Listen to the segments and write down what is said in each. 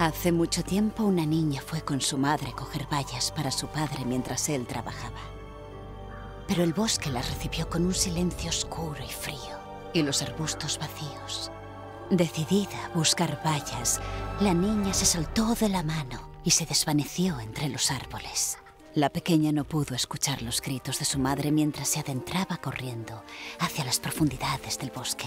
Hace mucho tiempo una niña fue con su madre a coger bayas para su padre mientras él trabajaba. Pero el bosque las recibió con un silencio oscuro y frío, y los arbustos vacíos. Decidida a buscar bayas, la niña se soltó de la mano y se desvaneció entre los árboles. La pequeña no pudo escuchar los gritos de su madre mientras se adentraba corriendo hacia las profundidades del bosque.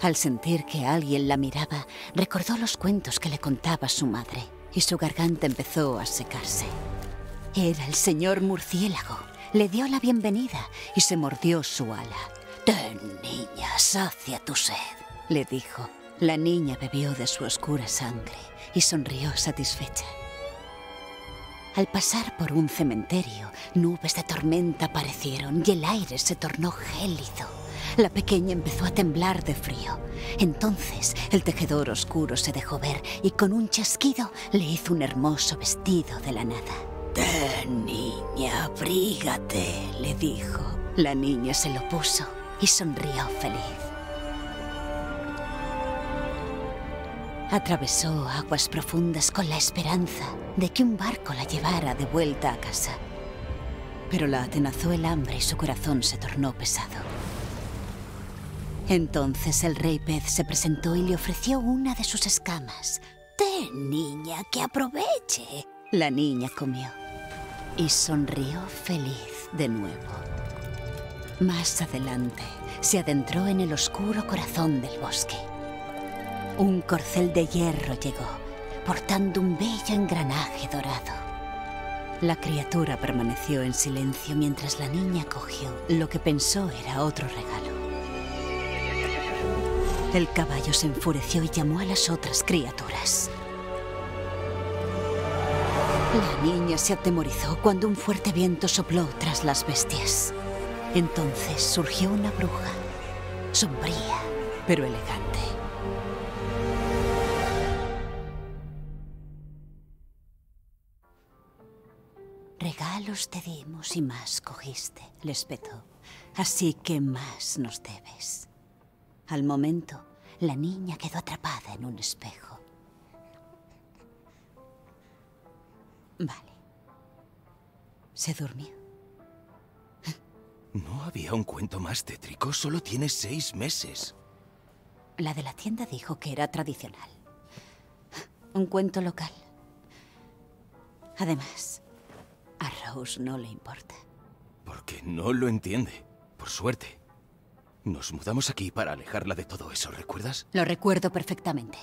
Al sentir que alguien la miraba, recordó los cuentos que le contaba su madre y su garganta empezó a secarse. Era el señor murciélago. Le dio la bienvenida y se mordió su ala. Ten, niña, sacia tu sed, le dijo. La niña bebió de su oscura sangre y sonrió satisfecha. Al pasar por un cementerio, nubes de tormenta aparecieron y el aire se tornó gélido. La pequeña empezó a temblar de frío. Entonces el tejedor oscuro se dejó ver y con un chasquido le hizo un hermoso vestido de la nada. Ten, niña, abrígate, le dijo. La niña se lo puso y sonrió feliz. Atravesó aguas profundas con la esperanza de que un barco la llevara de vuelta a casa. Pero la atenazó el hambre y su corazón se tornó pesado. Entonces el rey pez se presentó y le ofreció una de sus escamas. Ten, niña, que aproveche. La niña comió y sonrió feliz de nuevo. Más adelante, se adentró en el oscuro corazón del bosque. Un corcel de hierro llegó, portando un bello engranaje dorado. La criatura permaneció en silencio mientras la niña cogió lo que pensó era otro regalo. El caballo se enfureció y llamó a las otras criaturas. La niña se atemorizó cuando un fuerte viento sopló tras las bestias. Entonces surgió una bruja, sombría, pero elegante. Regalos te dimos y más cogiste, le espetó. Así que más nos debes. Al momento, la niña quedó atrapada en un espejo. Vale. Se durmió. ¿No había un cuento más tétrico? Solo tiene seis meses. La de la tienda dijo que era tradicional. Un cuento local. Además, a Rose no le importa. Porque no lo entiende. Por suerte. Nos mudamos aquí para alejarla de todo eso, ¿recuerdas? Lo recuerdo perfectamente.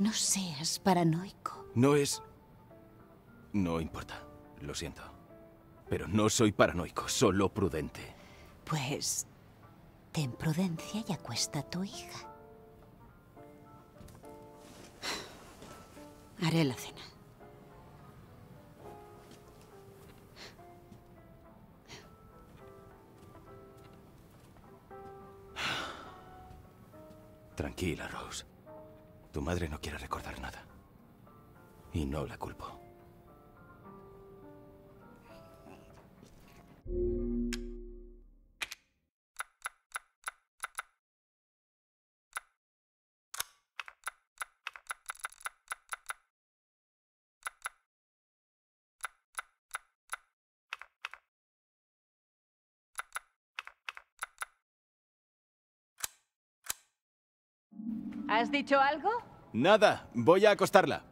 No seas paranoico. No es... No importa. Lo siento. Pero no soy paranoico, solo prudente. Pues... Ten prudencia y acuesta a tu hija. Haré la cena. Tranquila, Rose. Tu madre no quiere recordar nada. Y no la culpo. ¿Has dicho algo? Nada, voy a acostarla.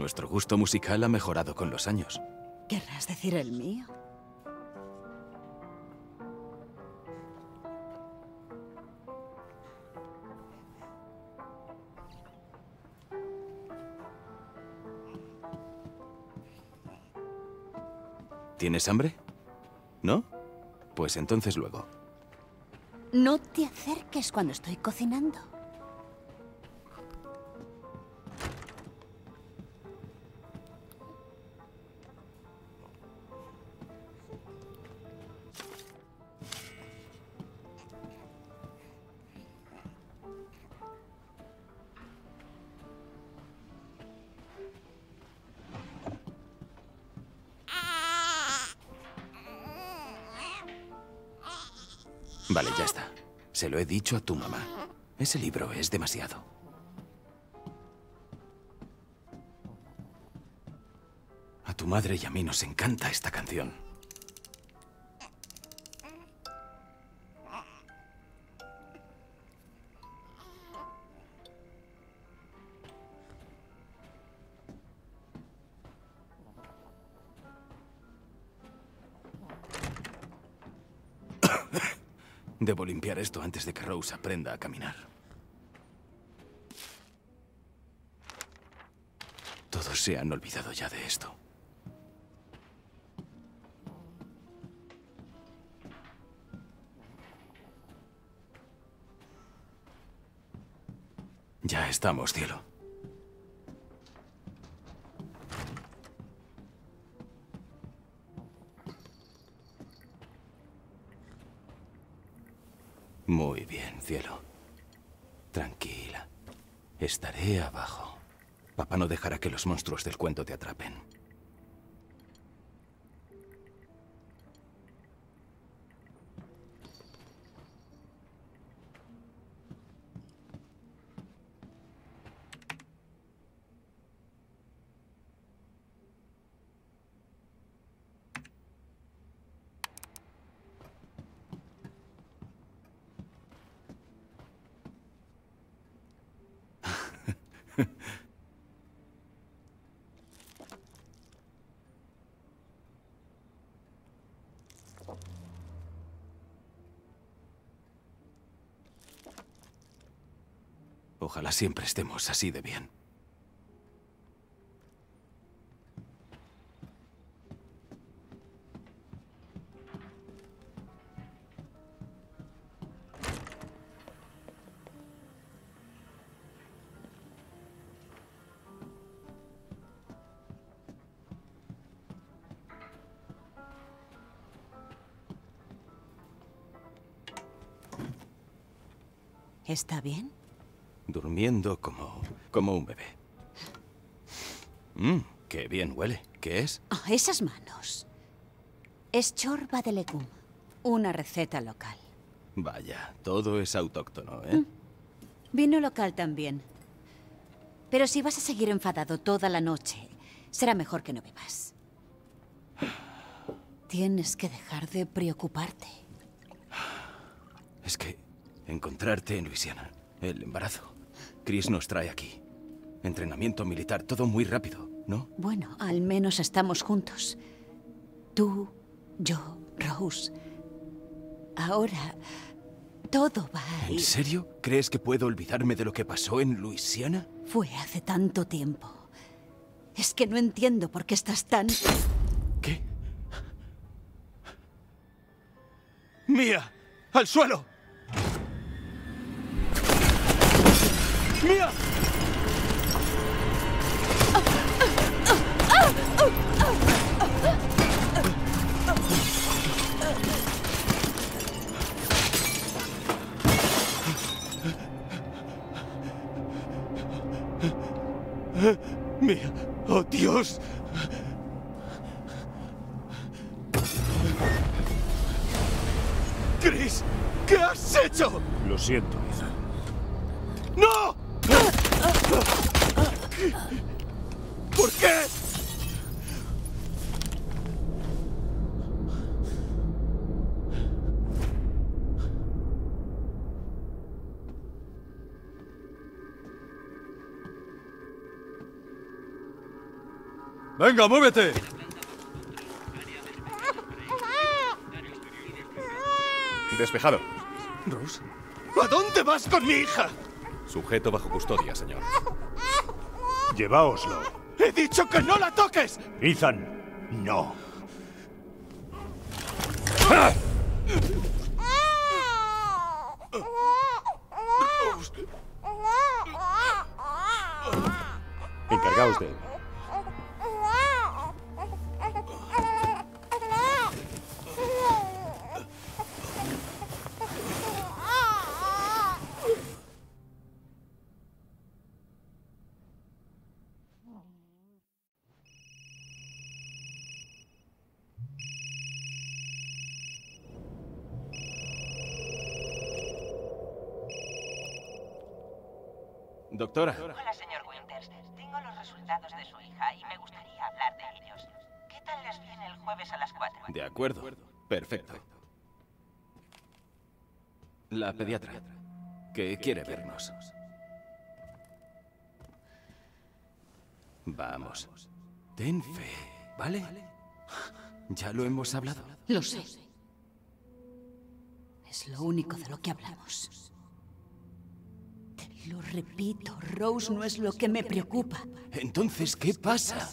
Nuestro gusto musical ha mejorado con los años. ¿Querrás decir el mío? ¿Tienes hambre? ¿No? Pues entonces luego. No te acerques cuando estoy cocinando. Se lo he dicho a tu mamá. Ese libro es demasiado. A tu madre y a mí nos encanta esta canción. Debo limpiar esto antes de que Rose aprenda a caminar. Todos se han olvidado ya de esto. Ya estamos, cielo. Muy bien, cielo. Tranquila. Estaré abajo. Papá no dejará que los monstruos del cuento te atrapen. Ojalá siempre estemos así de bien. ¿Está bien? Como... como un bebé. Mmm, qué bien huele. ¿Qué es? Oh, esas manos. Es chorba de legum, una receta local. Vaya, todo es autóctono, ¿eh? Vino local también. Pero si vas a seguir enfadado toda la noche, será mejor que no bebas. Tienes que dejar de preocuparte. Es que encontrarte en Luisiana, el embarazo. Chris nos trae aquí. Entrenamiento militar, todo muy rápido, ¿no? Bueno, al menos estamos juntos. Tú, yo, Rose. Ahora, todo va a ¿En serio? ¿Crees que puedo olvidarme de lo que pasó en Luisiana? Fue hace tanto tiempo. Es que no entiendo por qué estás tan... ¿Qué? ¡Mía! ¡Al suelo! ¡Mía! ¡Mía! ¡Oh, Dios! ¡Chris! ¿Qué has hecho? Lo siento, Ethan. ¡No! ¿Por qué? ¡Venga, muévete! Despejado. Rose, ¿a dónde vas con mi hija? Sujeto bajo custodia, señor. Lleváoslo. ¡He dicho que no la toques! Ethan, no. Encargaos de él. Doctora, Hola, señor Winters. Tengo los resultados de su hija y me gustaría hablar de ellos. ¿Qué tal les viene el jueves a las 4? de acuerdo. Perfecto. La pediatra, que quiere vernos. Vamos. Ten fe, ¿vale? Ya lo hemos hablado. Lo sé. Es lo único de lo que hablamos. Lo repito, Rose no es lo que me preocupa. Entonces, ¿qué pasa?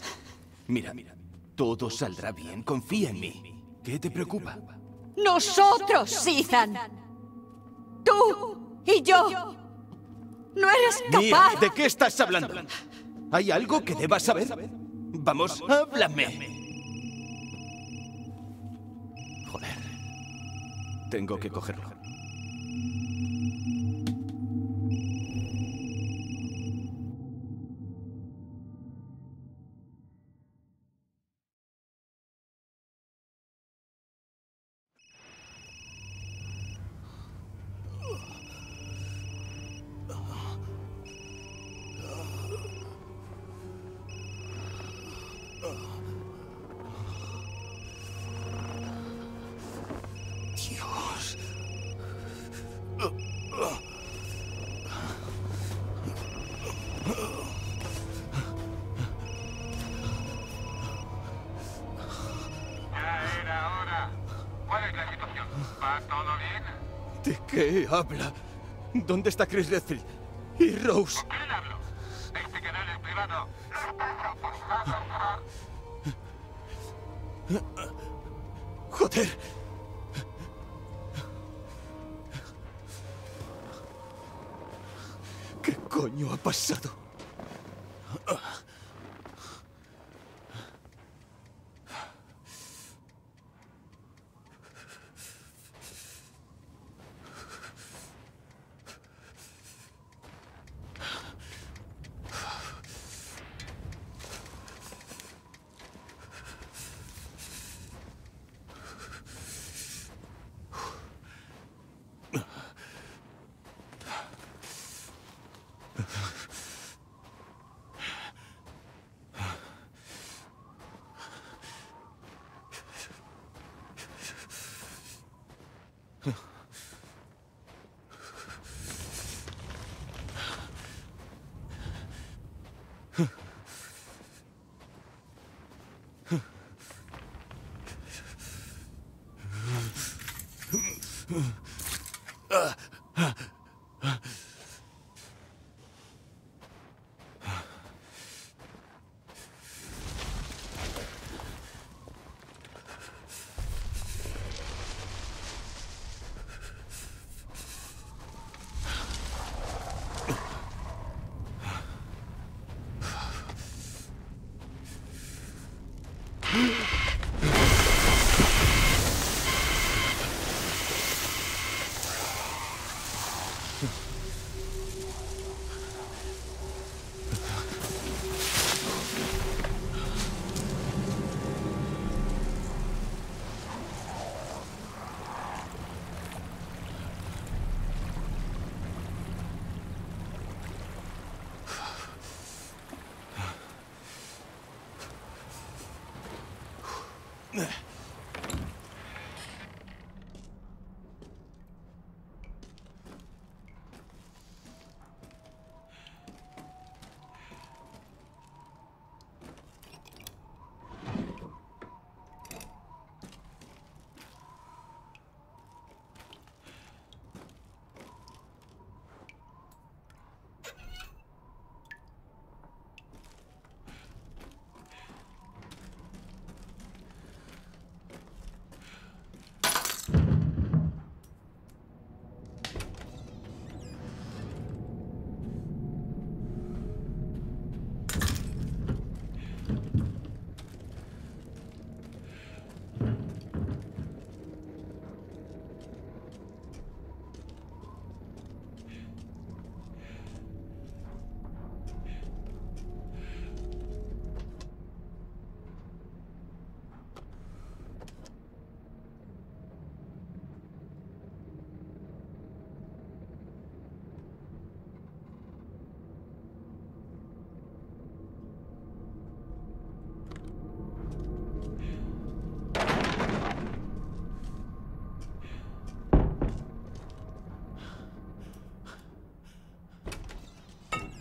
Mira, mira, todo saldrá bien, confía en mí. ¿Qué te preocupa? ¡Nosotros, Ethan! ¡Tú y yo! ¡No eres Mía, capaz! ¿de qué estás hablando? ¿Hay algo que debas saber? Vamos, háblame. Joder. Tengo que cogerlo. Habla? ¿Dónde está Chris Redfield? ¿Y Rose? ¿Quién hablo? Este canal es privado. ¡Joder! ¿Qué coño ha pasado?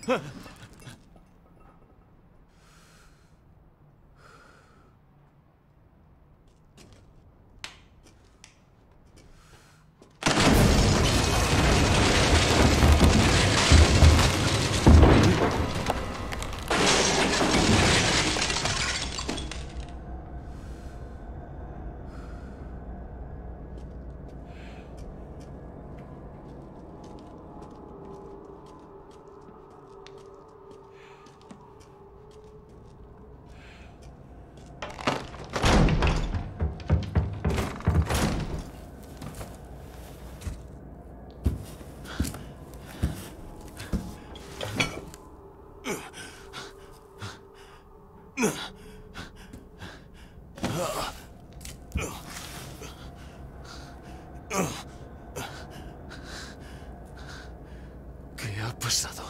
¿Qué ha pasado?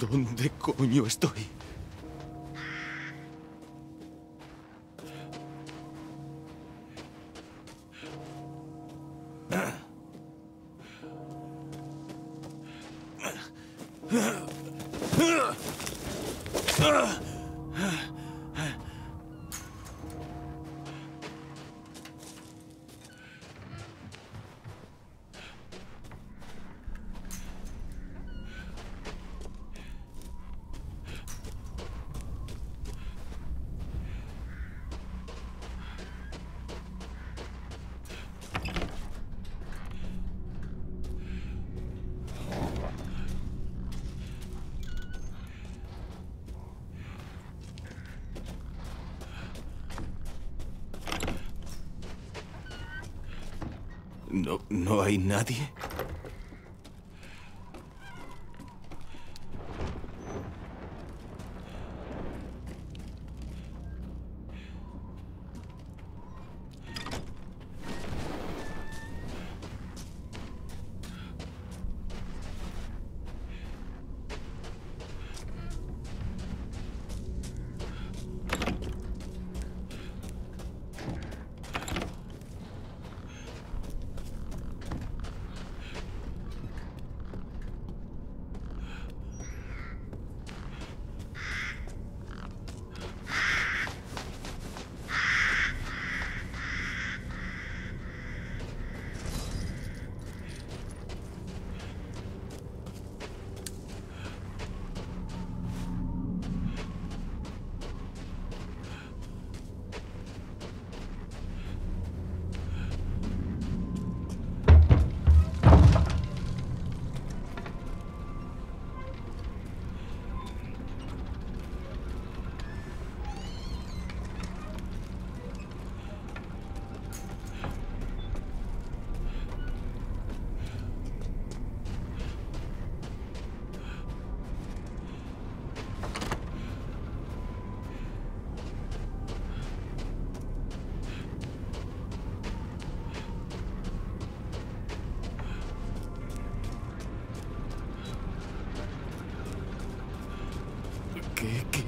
¿Dónde coño estoy? ¿No, no hay nadie?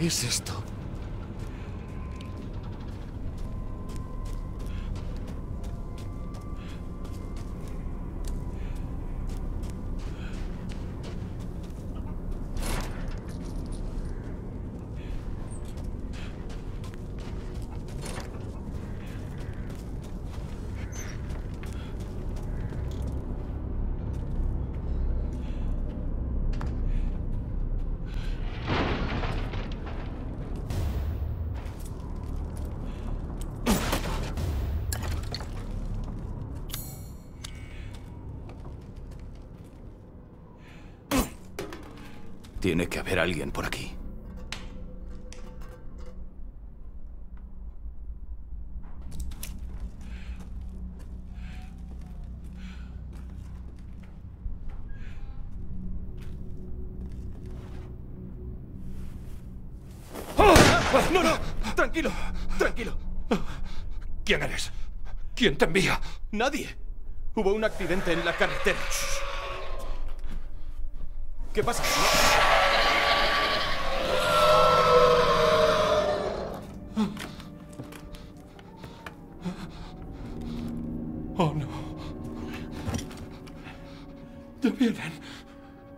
Es esto? Tiene que haber alguien por aquí. ¡No, no! Tranquilo, tranquilo. ¿Quién eres? ¿Quién te envía? Nadie. Hubo un accidente en la carretera. ¿Qué pasa?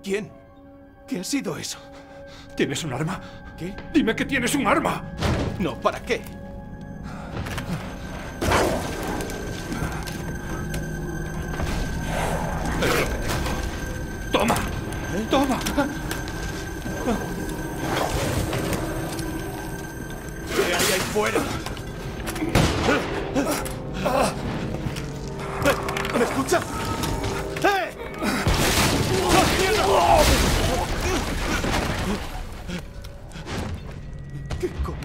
¿Quién? ¿Qué ha sido eso? ¿Tienes un arma? ¿Qué? Dime que tienes un arma. No, ¿para qué? Toma. Toma. ¿Qué hay ahí fuera? ¿Me escucha? ¡Eh! ¿Qué coño?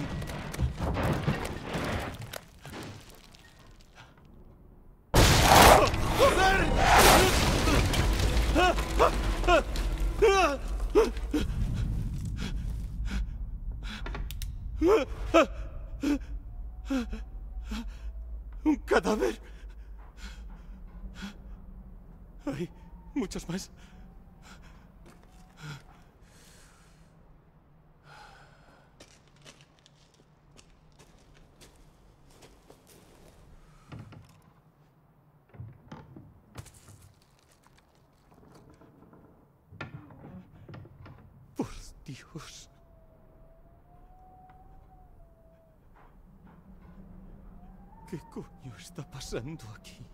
¡Un cadáver! Hay muchos más. Por Dios. ¿Qué coño está pasando aquí?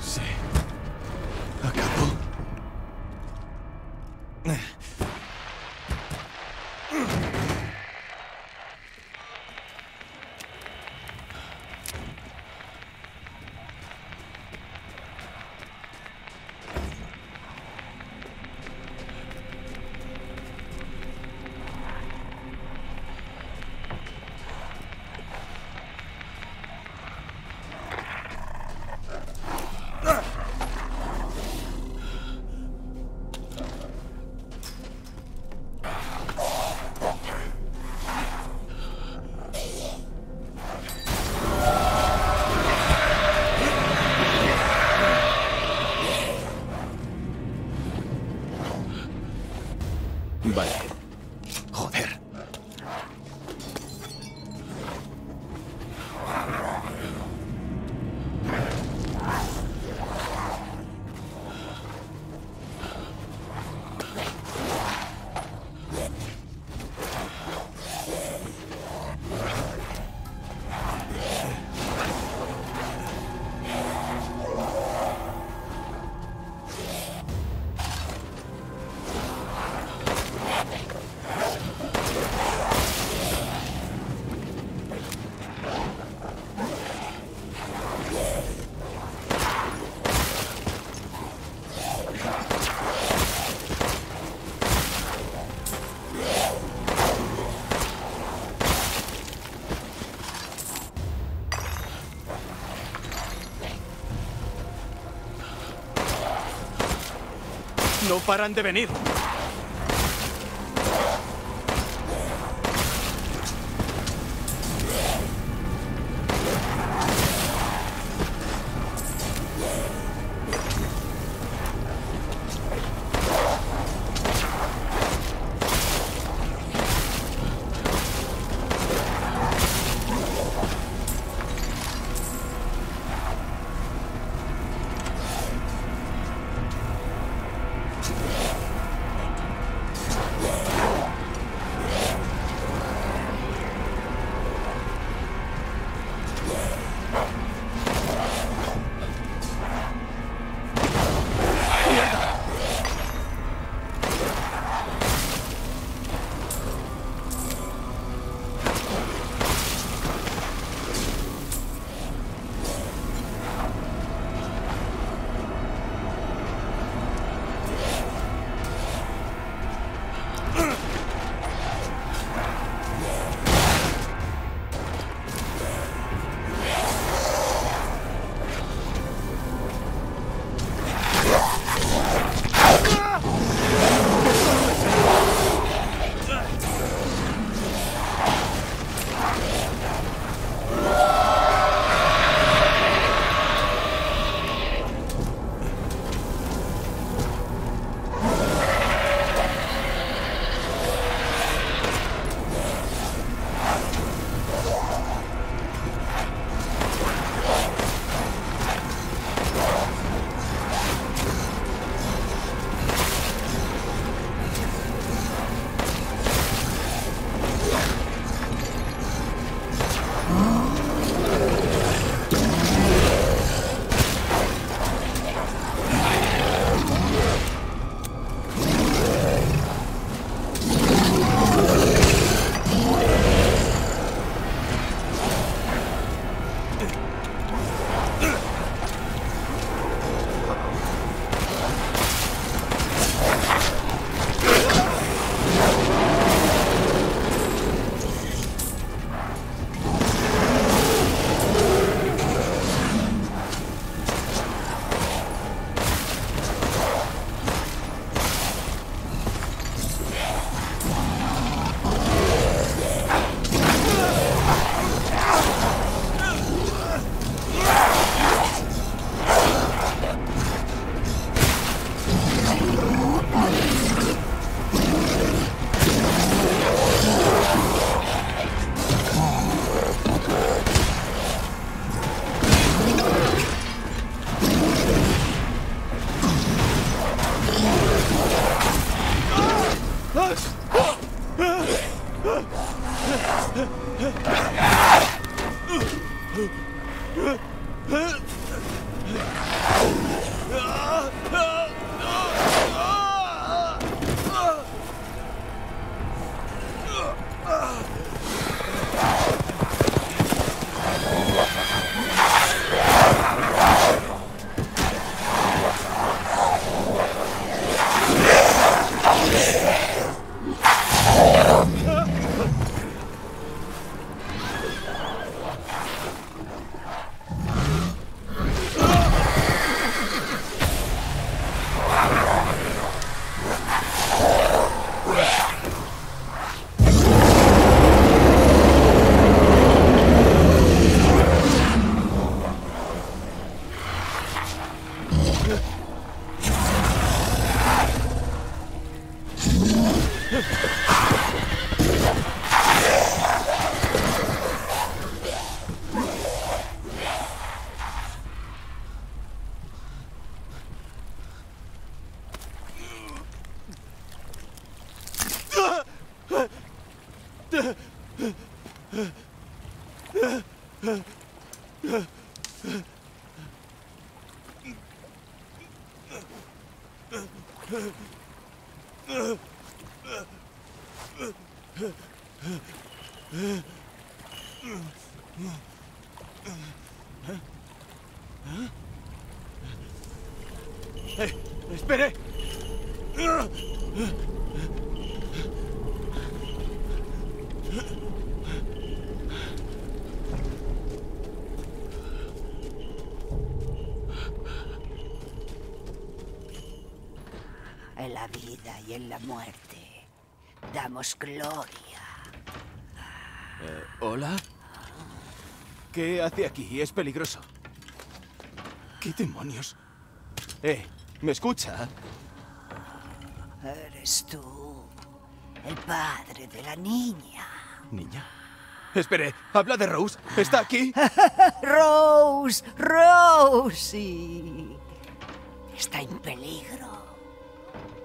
Sí. Paran de venir. ¡Eh! ¡Espere! En la vida y en la muerte damos gloria. ¿Hola? ¿Qué hace aquí? Es peligroso. ¿Qué demonios? Eh, ¿me escucha? Eres tú, el padre de la niña. Niña. Espere, habla de Rose. ¿Está aquí? Rose, Rosie. Está en peligro.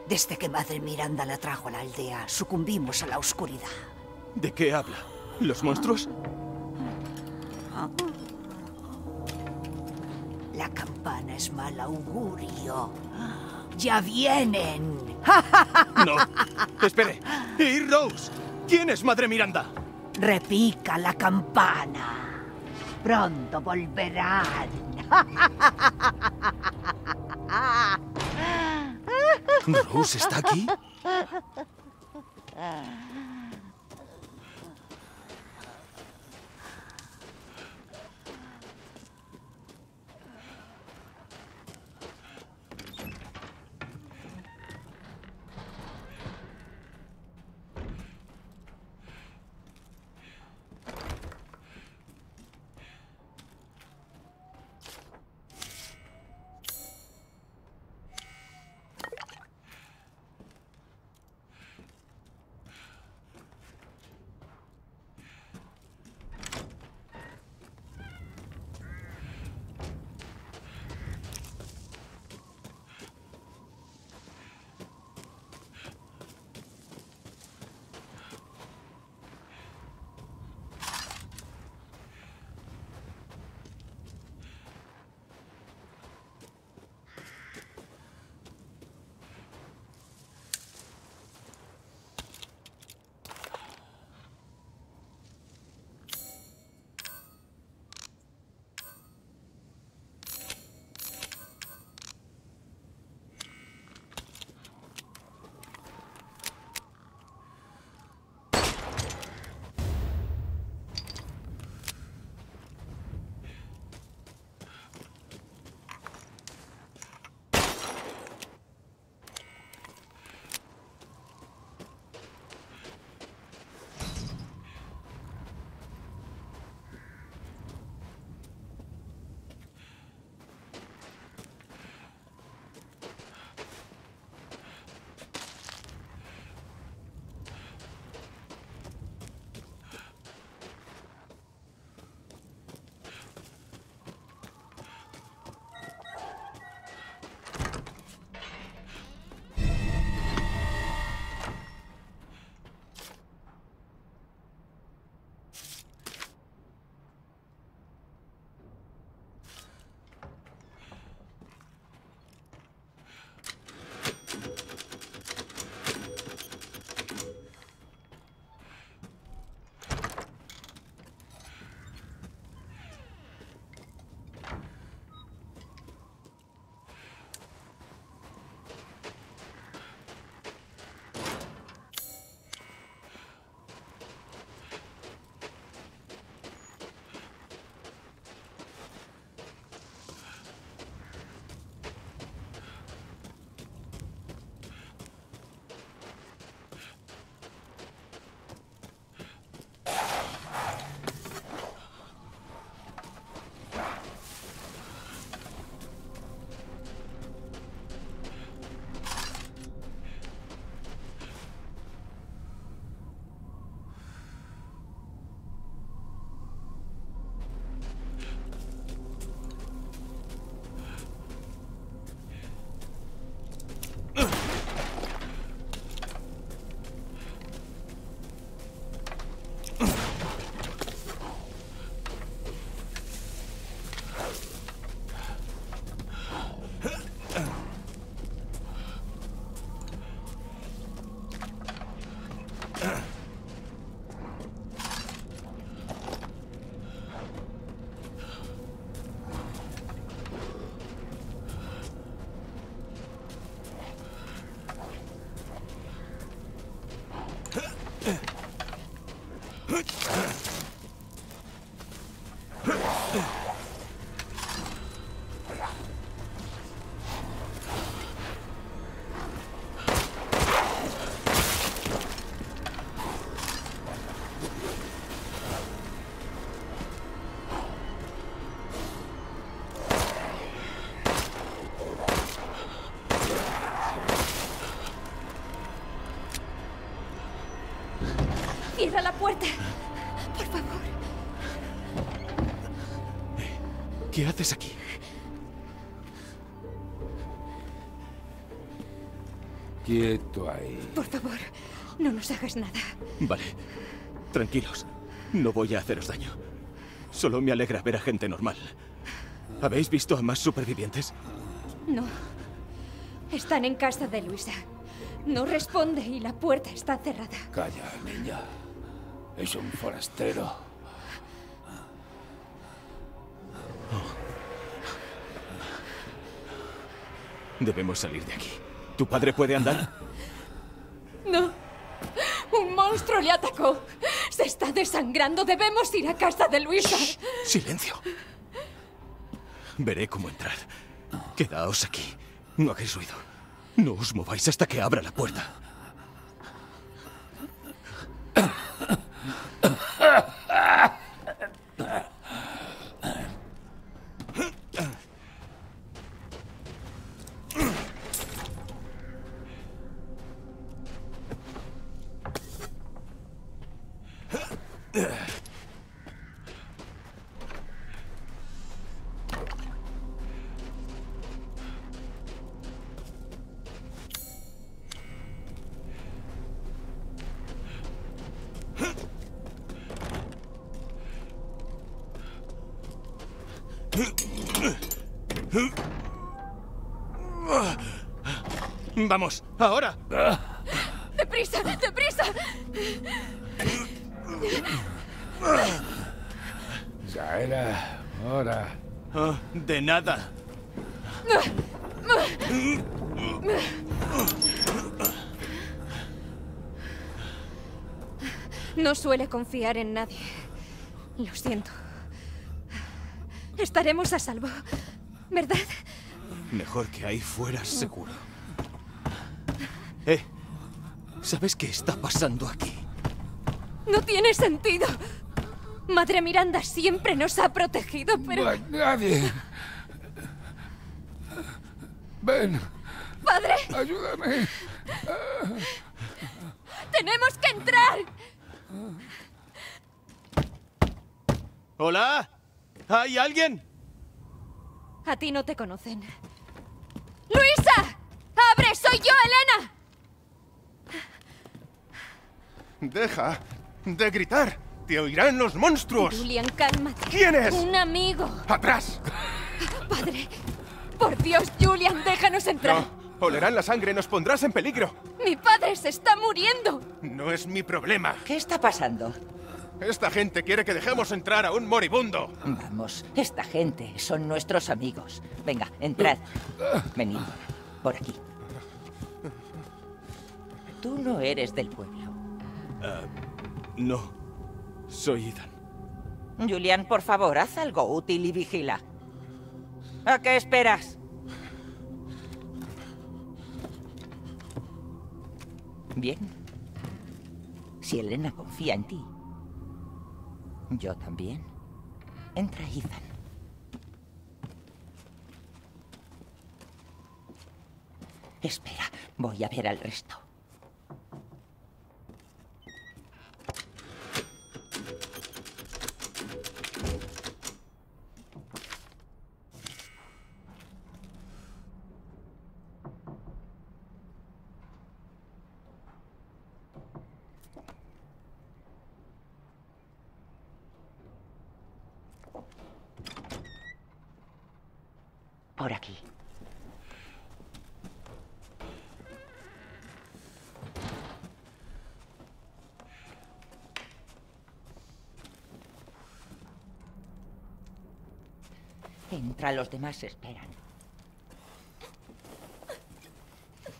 Desde que Madre Miranda la trajo a la aldea, sucumbimos a la oscuridad. ¿De qué habla? ¿Los monstruos? La campana es mal augurio. ¡Ya vienen! No. Espere. ¿Y Rose? ¿Quién es Madre Miranda? Repica la campana. Pronto volverán. ¿Rose está aquí? Cierra la puerta. Por favor. ¿Qué haces aquí? Quieto ahí. Por favor, no nos hagas nada. Vale. Tranquilos. No voy a haceros daño. Solo me alegra ver a gente normal. ¿Habéis visto a más supervivientes? No. Están en casa de Luisa. No responde y la puerta está cerrada. Calla, niña. Es un forastero. Debemos salir de aquí. ¿Tu padre puede andar? No. Un monstruo le atacó. Se está desangrando. Debemos ir a casa de Luisa. Silencio. Veré cómo entrar. Quedaos aquí. No hagáis ruido. No os mováis hasta que abra la puerta. Vamos, ahora. ¡Deprisa! ¡Deprisa! Ya era hora. Ah, de nada. No suele confiar en nadie. Lo siento. Estaremos a salvo, ¿verdad? Mejor que ahí fuera seguro. Eh, ¿sabes qué está pasando aquí? No tiene sentido. Madre Miranda siempre nos ha protegido, pero... No hay nadie. Ven, ¡Padre! ayúdame. ¡Tenemos que entrar! ¿Hola? ¿Hay alguien? A ti no te conocen. ¡Luisa! ¡Abre! ¡Soy yo, Elena! Deja de gritar. Te oirán los monstruos. Julian, cálmate. ¿Quién es? Un amigo. ¡Atrás! Padre, por Dios, Julian, déjanos entrar. No. Olerán la sangre, nos pondrás en peligro. Mi padre se está muriendo. No es mi problema. ¿Qué está pasando? Esta gente quiere que dejemos entrar a un moribundo. Vamos, esta gente son nuestros amigos. Venga, entrad. Venid, por aquí. Tú no eres del pueblo. No. Soy Ethan. Julian, por favor, haz algo útil y vigila. ¿A qué esperas? Bien. Si Elena confía en ti, yo también. Entra, Ethan. Espera, voy a ver al resto. Por aquí. Los demás esperan.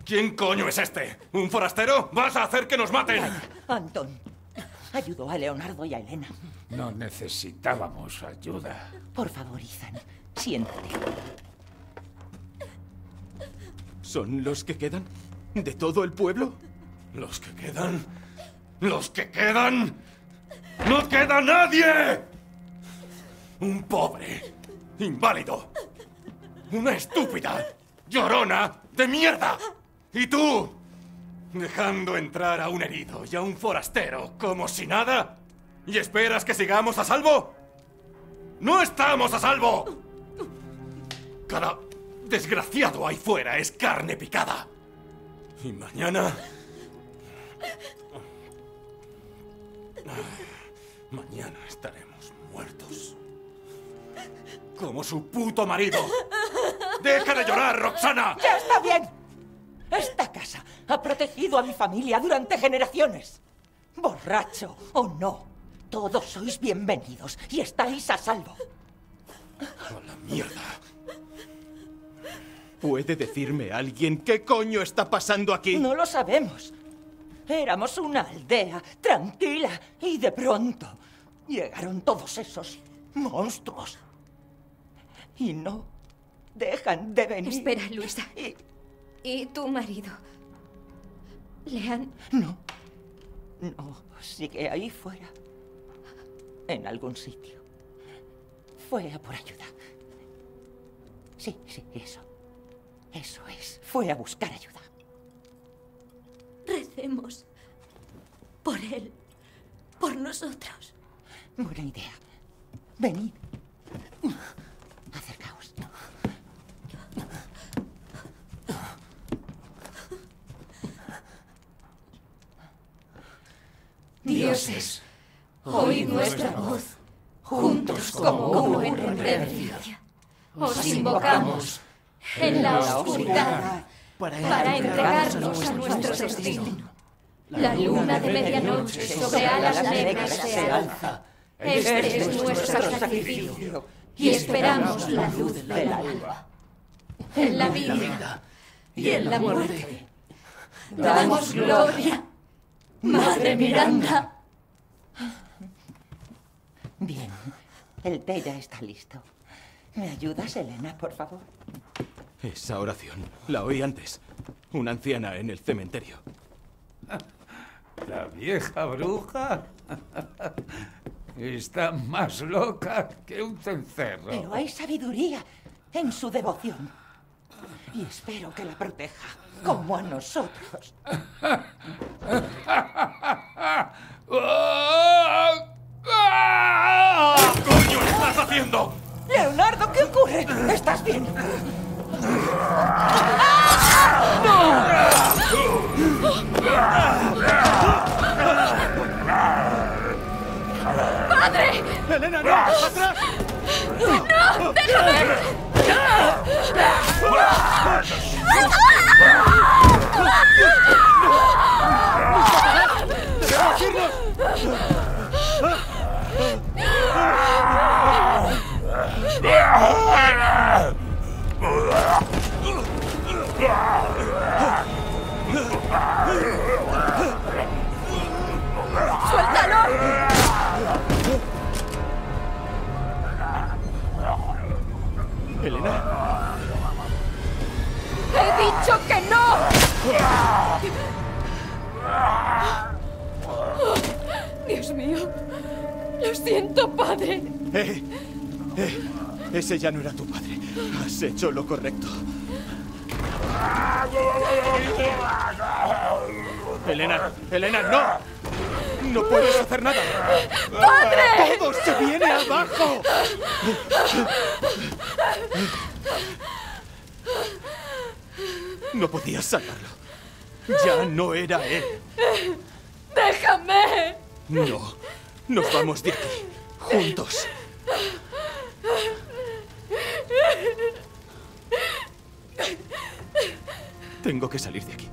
¿Quién coño es este? ¿Un forastero? ¿Vas a hacer que nos maten? Anton, ayudó a Leonardo y a Elena. No necesitábamos ayuda. Por favor, Ethan, siéntate. ¿Son los que quedan? ¿De todo el pueblo? ¿Los que quedan? ¿Los que quedan? ¡No queda nadie! Un pobre, inválido, una estúpida, llorona de mierda. ¿Y tú? Dejando entrar a un herido y a un forastero como si nada. ¿Y esperas que sigamos a salvo? ¡No estamos a salvo! Cada desgraciado ahí fuera es carne picada. Y mañana... Mañana estaremos muertos. Como su puto marido. ¡Deja de llorar, Roxana! ¡Ya está bien! Esta casa ha protegido a mi familia durante generaciones. Borracho o no, todos sois bienvenidos y estáis a salvo. ¡A la mierda! ¿Puede decirme alguien qué coño está pasando aquí? No lo sabemos. Éramos una aldea tranquila y de pronto llegaron todos esos monstruos. Y no dejan de venir. Espera, Luisa. ¿Y tu marido? ¿Le han...? No. No, sigue ahí fuera. En algún sitio. Fue a por ayuda. Sí, sí, eso. Eso es. Fue a buscar ayuda. Recemos. Por él. Por nosotros. Buena idea. Venid. Acercaos. Dioses, oíd nuestra voz, juntos como uno en reverencia. Os invocamos en la oscuridad para entregarnos a nuestro destino. La luna de medianoche sobre alas negras se alza. Este es nuestro sacrificio y esperamos la luz del alba. En la vida y en la muerte. Damos gloria, Madre Miranda. Bien, el té ya está listo. ¿Me ayudas, Elena, por favor? Esa oración la oí antes. Una anciana en el cementerio. La vieja bruja está más loca que un cencerro. Pero hay sabiduría en su devoción. Y espero que la proteja, como a nosotros. ¿Qué coño estás haciendo? Leonardo, ¿qué ocurre? ¿Estás bien? ¡Padre! ¡Elena, no! ¡Atrás! ¡No! ¡Déjame! Elena, ¡He dicho que no! Dios mío. Lo siento, padre. eh, eh, ese ya no era tu padre. Has hecho lo correcto. Elena, Elena, no. No puedes hacer nada. ¡Padre! Todo se viene abajo. No podías salvarlo. Ya no era él. ¡Déjame! No, nos vamos de aquí. Juntos. Tengo que salir de aquí.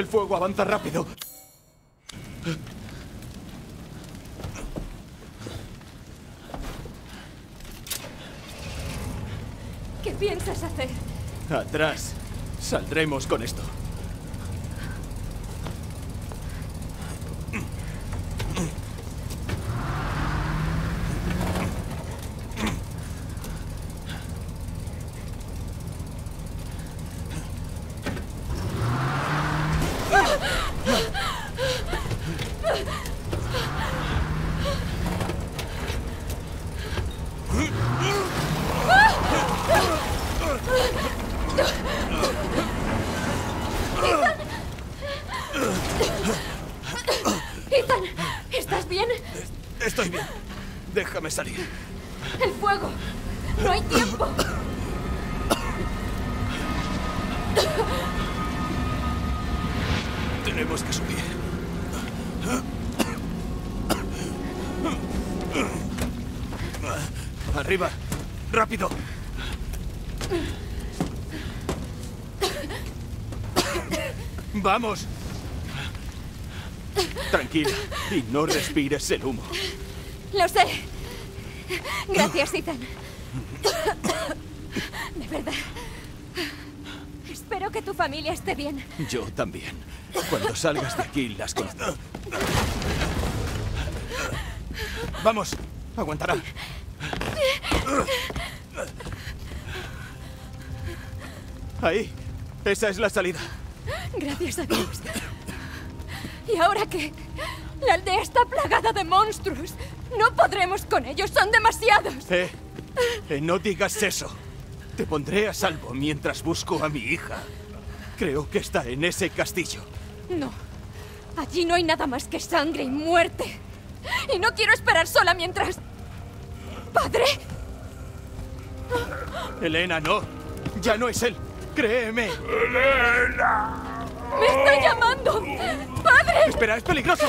El fuego avanza rápido. ¿Qué piensas hacer? Atrás. Saldremos con esto. Ethan, ¿estás bien? Estoy bien. Déjame salir. El fuego. No hay tiempo. Tenemos que subir. Arriba. Rápido. Vamos. Tranquila y no respires el humo. Lo sé. Gracias, Ethan. De verdad. Espero que tu familia esté bien. Yo también. Cuando salgas de aquí las conoceré. Vamos, aguantará. Ahí, esa es la salida. Gracias a Dios. ¿Y ahora qué? La aldea está plagada de monstruos. No podremos con ellos, son demasiados. Eh, eh, no digas eso. Te pondré a salvo mientras busco a mi hija. Creo que está en ese castillo. No. Allí no hay nada más que sangre y muerte. Y no quiero esperar sola mientras... ¿Padre? Elena, no. Ya no es él. Créeme. ¡Elena! ¡Me está llamando! ¡Padre! Espera, es peligroso.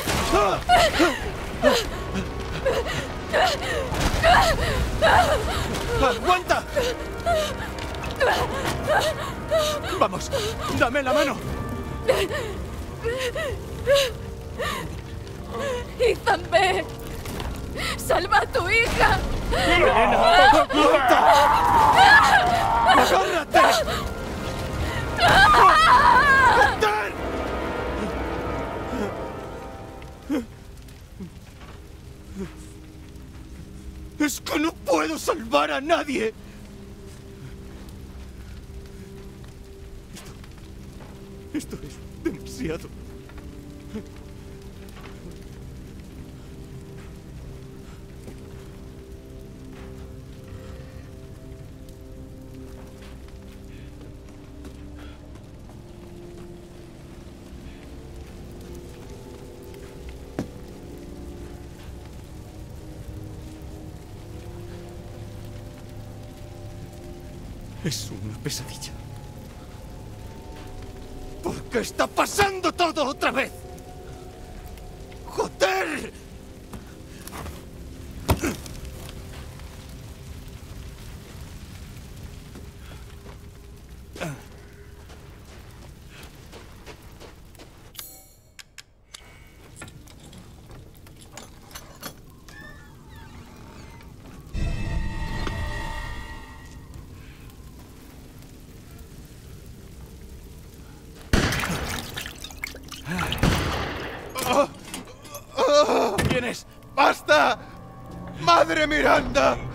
¡Aguanta! Vamos, dame la mano. Ethan, ve. ¡Salva a tu hija! ¡Elena! ¡Aguanta! A nadie. ¿Por qué está pasando todo otra vez? ¡Madre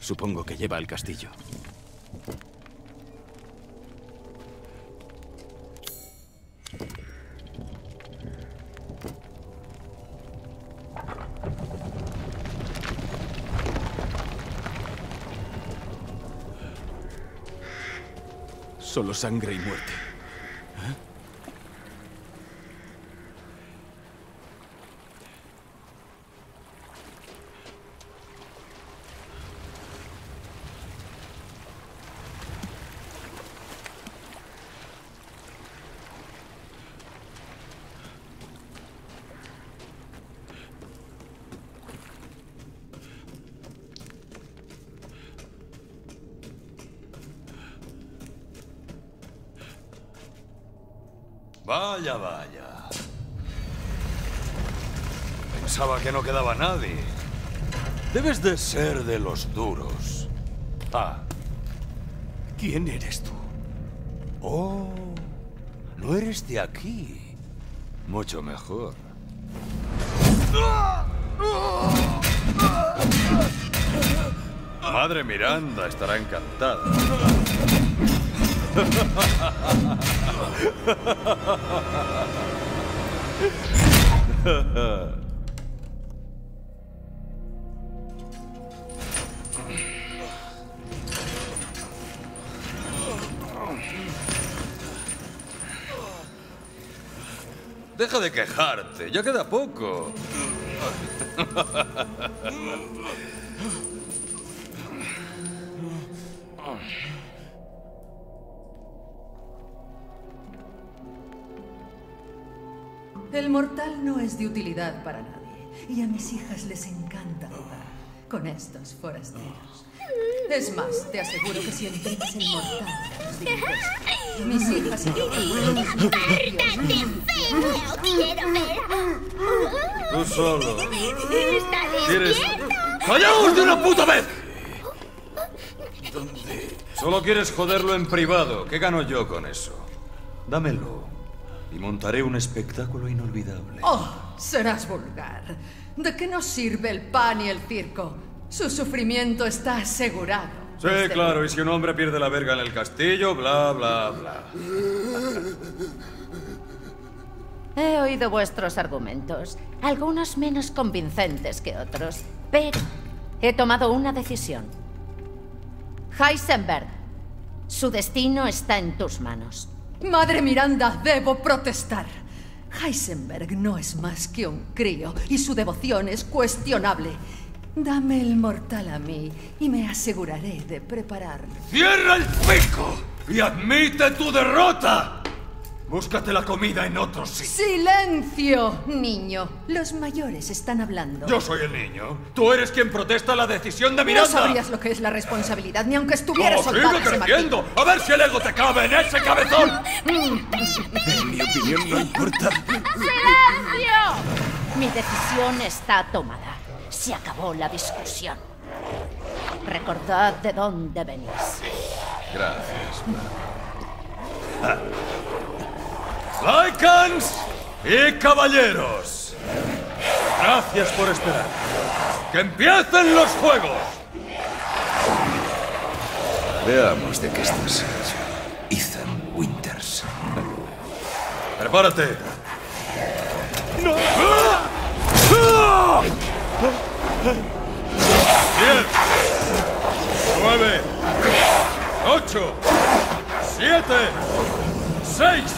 Supongo que lleva al castillo. Solo sangre y muerte. Que no quedaba nadie. Debes de ser de los duros. Ah. ¿Quién eres tú? Oh, no eres de aquí. Mucho mejor. Madre Miranda estará encantada. De quejarte, ya queda poco. El mortal no es de utilidad para nadie. Y a mis hijas les encanta jugar con estos forasteros. Es más, te aseguro que si entregas el mortal mis hijas y yo... feo! ¡Quiero ver! Tú solo. ¡Está ¿Quieres- despierto! ¡Callaos de una puta vez! Solo quieres joderlo en privado. ¿Qué gano yo con eso? Dámelo. Y montaré un espectáculo inolvidable. ¡Oh! Serás vulgar. ¿De qué nos sirve el pan y el circo? Su sufrimiento está asegurado. Sí, claro, y si un hombre pierde la verga en el castillo, bla, bla, bla. He oído vuestros argumentos, algunos menos convincentes que otros, pero he tomado una decisión. Heisenberg, su destino está en tus manos. Madre Miranda, debo protestar. Heisenberg no es más que un crío y su devoción es cuestionable. Dame el mortal a mí y me aseguraré de prepararlo. ¡Cierra el pico! ¡Y admite tu derrota! Búscate la comida en otro sitio. ¡Silencio, niño! Los mayores están hablando. Yo soy el niño. Tú eres quien protesta la decisión de No Miranda. sabrías lo que es la responsabilidad, ni aunque estuviera ¡No, sigue ese creciendo! ¡A ver si el ego te cabe en ese cabezón! En mi opinión no importa. ¡Silencio! Mi decisión está tomada. Se acabó la discusión. Recordad de dónde venís. Gracias. Lycans y caballeros. Gracias por esperar. ¡Que empiecen los juegos! Veamos de qué estás hecho. Ethan Winters. Prepárate. Diez, nueve, ocho, siete, seis,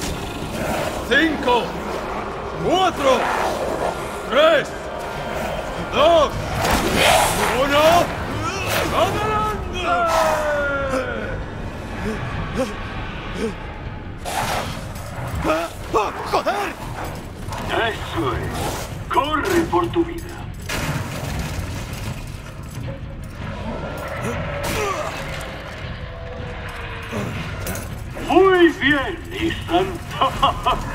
cinco, cuatro, tres, dos, uno. ¡Joder! Eso es. Corre por tu vida. Ha ha ha!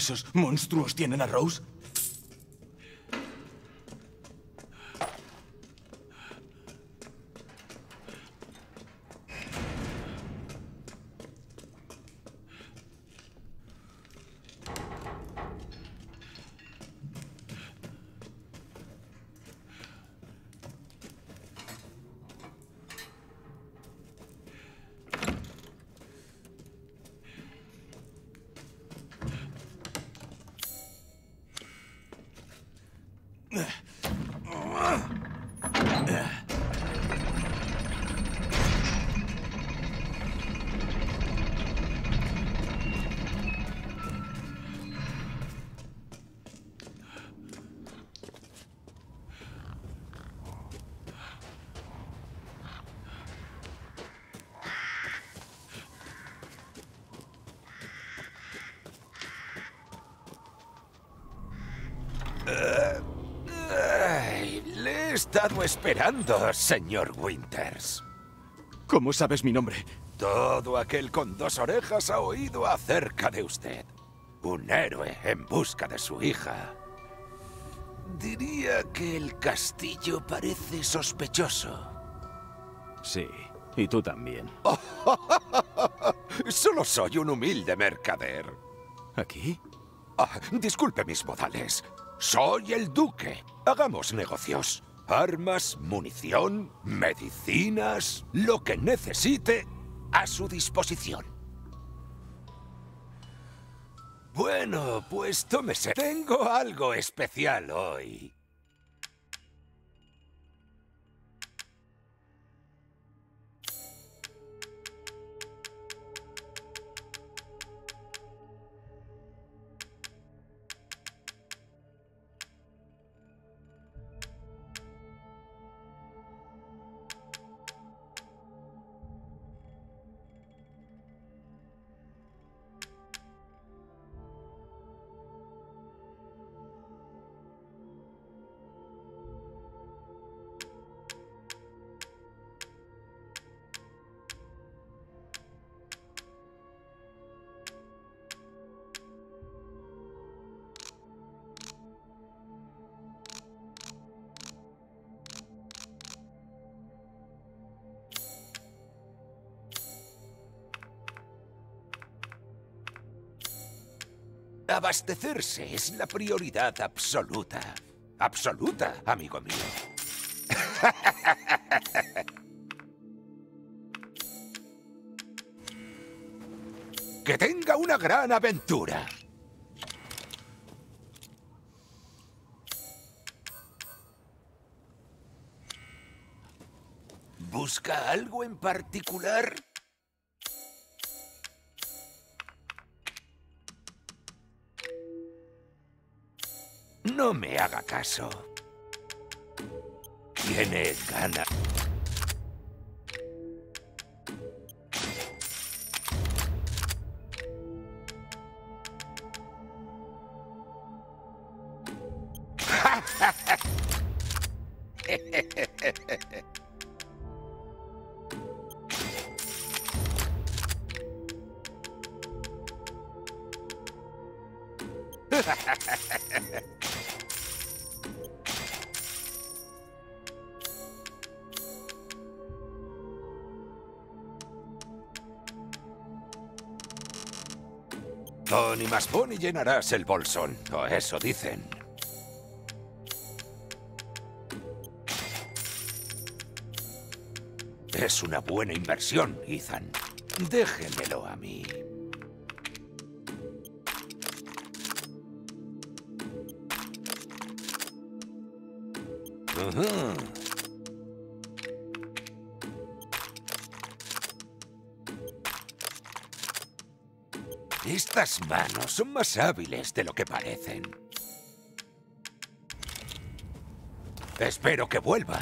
¿Esos monstruos tienen a Rose? Estado esperando, señor Winters. ¿Cómo sabes mi nombre? Todo aquel con dos orejas ha oído acerca de usted. Un héroe en busca de su hija. Diría que el castillo parece sospechoso. Sí, y tú también. Solo soy un humilde mercader. ¿Aquí? Ah, disculpe mis modales. Soy el duque. Hagamos negocios. Armas, munición, medicinas, lo que necesite a su disposición. Bueno, pues tómese. Tengo algo especial hoy. Abastecerse es la prioridad absoluta. Absoluta, amigo mío. que tenga una gran aventura. ¿Busca algo en particular? No me haga caso. Tiene ganas. Llenarás el bolsón. O eso dicen. Es una buena inversión, Ethan. Déjenmelo a mí. Ujú. Estas manos son más hábiles de lo que parecen. Espero que vuelva.